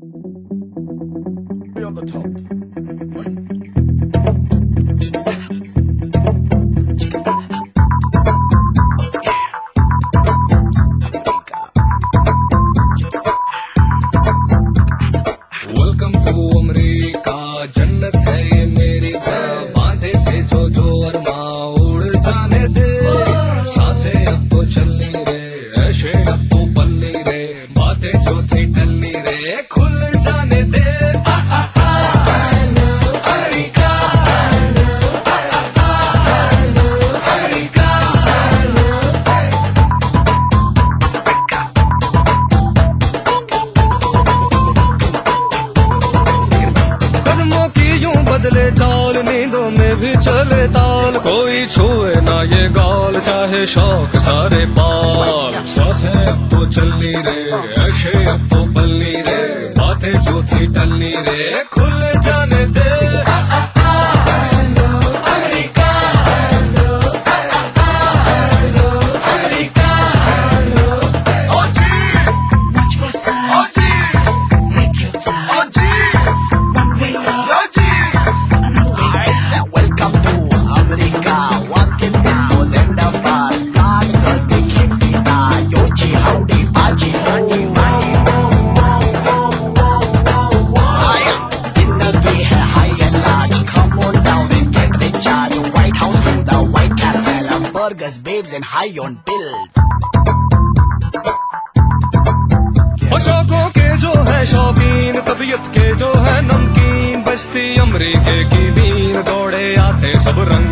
Be on the top. Wait. यूँ बदले चाल नींदों में भी चले ताल। कोई छुए ना ये गाल, चाहे शौक सारे पाल। साँसें अब तो चलनी रे, ऐशे अब तो बलनी रे, बातें जो थी टलनी रे। खुल Africa, walking this was in the bar. Bad girls, they keep the bar. Yoji, howdy, baji, honey, money. Zindagi hai high and large. Come on down and get recharged. White House to the White Castle. Burgers, babes, and high on bills. शौकों के जो है शौकीन तबीयत के जो है नमकीन बस्ती अमरीके की बीन दौड़े आते सब रंग